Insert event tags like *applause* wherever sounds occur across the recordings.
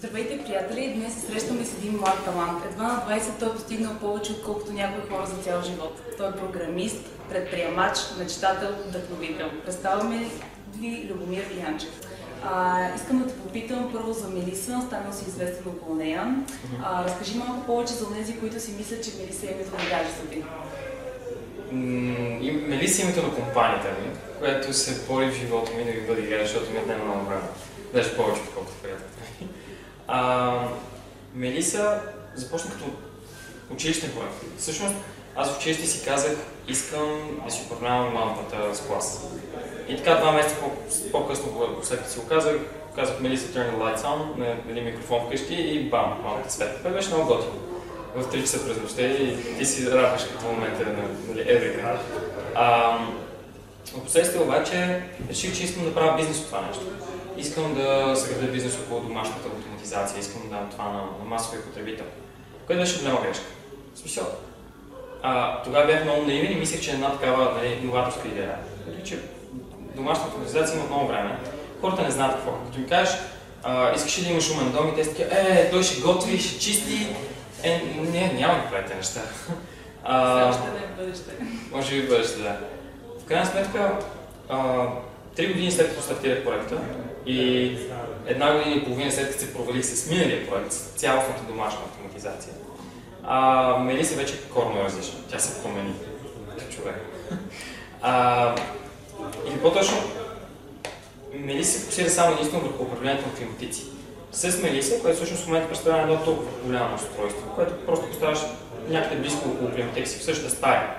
Здравейте, приятели! Днес се срещаме с един млад талант. Едва на 20 той е постигнал повече, отколкото някои хора за цял живот. Той е програмист, предприемач, мечтател, вдъхновител. Представяме ви Любомир Янчев. А, искам да те попитам първо за Мелиса, станал си известен около нея. А, разкажи малко повече за тези, които си мислят, че Мелиса е името на гаджето ти. Мелиса е името на компанията ми, която се бори в живота ми да ми бъде игра, защото ми отнема много време. Даже повече, отколкото. А, Мелиса започна като училищен проект. Всъщност, аз в училище си казах, искам да си управлявам лампата с клас. И така два месеца по-късно, когато след като си го казах, казах Мелиса Turn the Lights On на един микрофон вкъщи и бам, лампата свет. Това беше много готино. В 3 часа през нощта и ти си радваш като момента на нали, everything. А, Впоследствие обаче реших, че искам да правя бизнес от това нещо. Искам да съграда бизнес около домашната автоматизация, искам да дам това на, на масовия потребител. Което беше голяма грешка. В смисъл, а, тогава бях много наивен и мислех, че е една такава нали, новаторска идея. Като че домашната автоматизация има много време. Хората не знаят какво. Като ми кажеш, а, искаш ли да имаш умен дом и те са такива, е, той ще готви, ще чисти. Е, не, няма да правите неща. А, още не е бъдеще. Може би бъдеще, да. В крайна сметка, а, три години след като стартирах проекта и една година и половина след като се провалих с миналия проект, с цялостната домашна автоматизация, а, Мелиса вече корно различна. Тя се промени като човек. А, или по-точно, Мелиса се фокусира само единствено върху управлението на климатици. С Мелиса, което всъщност в момента представлява едно толкова голямо устройство, което просто поставяш някъде близко около климатици в същата стая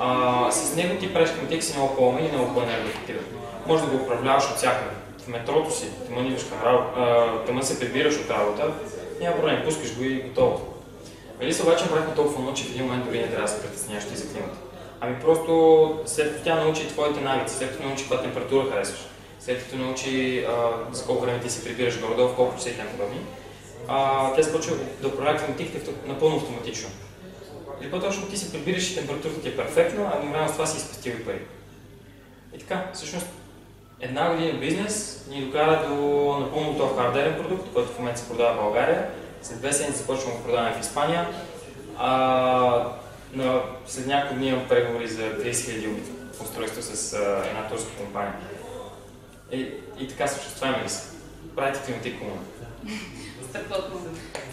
а, с него ти правиш си много по-умен и много по-енергоефективен. Може да го управляваш от всякъде. В метрото си, тъмън идваш към работа, тъмън се прибираш от работа, няма проблем, пускаш го и готово. Нали се обаче направихме толкова много, че в един момент дори не трябва да се притесняваш ти за климата. Ами просто след като тя научи твоите навици, след като научи каква температура харесваш, след като научи а, за колко време ти се прибираш горе в колко часа и тем подобни, тя започва да управлява климатиките напълно автоматично. Или по-точно ти се прибираш и температурата ти е перфектна, а едновременно с това си изпестил и пари. И така, всъщност, една година бизнес ни докара до напълно този хардерен продукт, който в момента се продава в България. След две седмици започваме да продаваме в Испания. А, на, след няколко дни имам преговори за 30 000 устройства с а, една турска компания. И, и така всъщност това е мисъл. Правите климатик комуна.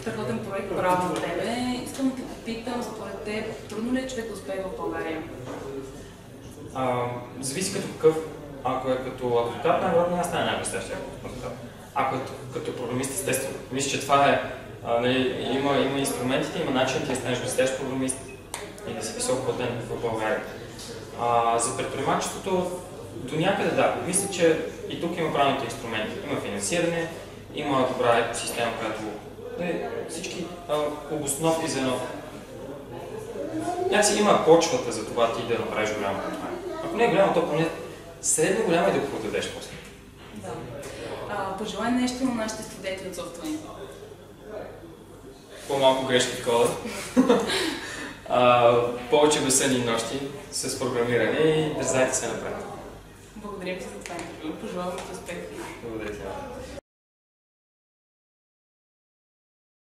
Страхотен проект, браво на тебе. Искам да те попитам, според теб, трудно ли е човек да успее в България? А, зависи като какъв. Ако е като адвокат, най-вероятно няма стане най-блестящ адвокат. Ако е като програмист, естествено. Мисля, че това е. А, нали, има, има инструментите, има начин да станеш блестящ програмист и да си високо платен в България. А, за предприемачеството до някъде да. Мисля, че и тук има правилните инструменти. Има финансиране, има добра екосистема, която е всички а, обосновки за едно. Някакси има почвата за това ти да направиш голямо компания. Ако не е голямо, то поне средно голямо и да го продадеш после. Да. А, пожелай нещо на нашите студенти от софтуер. По-малко грешки в кода. *laughs* повече безсънни нощи с програмиране и дързайте се напред. Благодаря ви за това. Пожелавам ти успех. Благодаря ти.